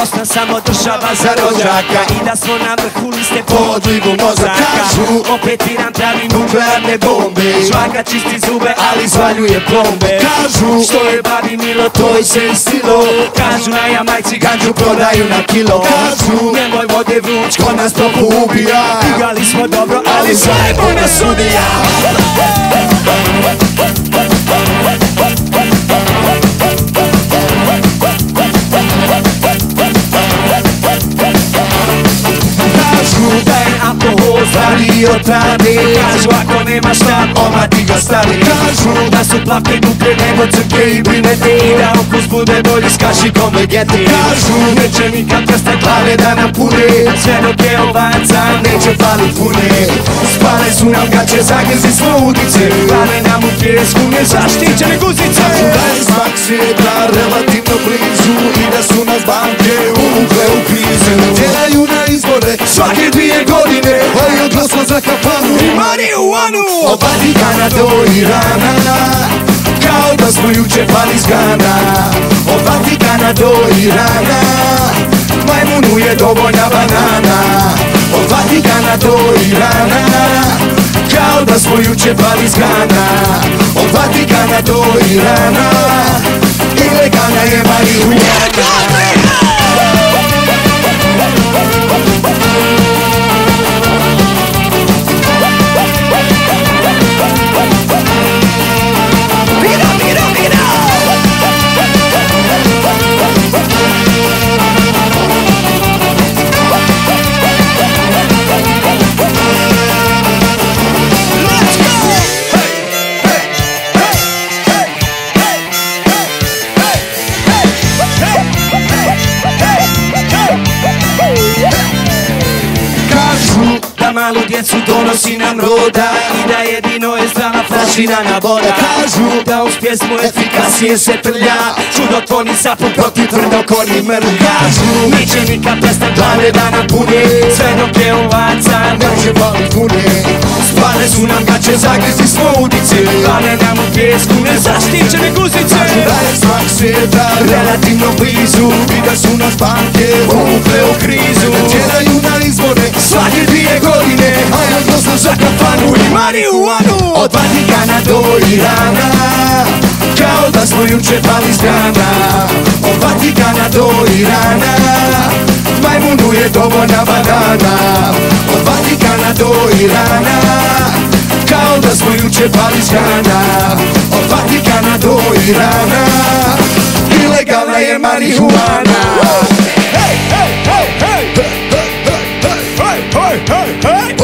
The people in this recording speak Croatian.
Bosna samo država za rođaka. I da smo na vrhu liste Podligu mozaka. Kažu Opet Iran pravi nuklearne bombe. Švaga čisti zube, Ali zvaljuje plombe. Kažu Što je babi Milo, to je se istilo Kažu na Jamajci, Ganđu prodaju na kilo. Kažu Nemoj vode vruć, Ko nas topu ubija Igali smo dobro, Ali zajebo nas sudija alkohol Stari od trave Kažu ako nema šta, Oma ti ga stavi Kažu da su plavke dupe nego crke i brinete I da okus bude bolji s kašikom vegete Kažu Neće nikad prsta glave Glave da nam pune. Sve dok je ovaca Neće falit pune. Spale su nam gaće Zagrizi smo udice Glave nam u pjesku nezaštićene guzice Da არიუანო ოპატი კანადო ირანანა კალდას მიუჩე პალისგანა ოპატი კანადო ირანა მაიმუნუე დობონა ბანანა. ოპატი კანადო ირანანა კალდას მიუჩე პალისგანა ოპატი კანადო ირანა ილეგანა ება Kažu malu djecu donosi nam roda I da jedino je zdrava na voda Kažu da uz pjesmu efikasnije se trlja Čudotvorni sapun protiv tvrdokoni mrlja. Neće nikad prestat glave da nam pune Sve dok je ovaca Neće palit pune. Spale su nam gaće, zagrizi smo udice Glave nam u pjesku, nezaštićene guzice. Da je svak svijeta relativno blizu I da su nas banke uvukle u krizu marihuanu Od Vatikana do Irana Kao da smo juče pali strana Od Vatikana do Irana Majmunu je dovoljna banana Od Vatikana do Irana Kao da smo juče pali strana Od Vatikana do Irana Ilegalna je marihuana Hey, hey, hey, hey! Hey, hey, hey, hey! hey, hey, hey.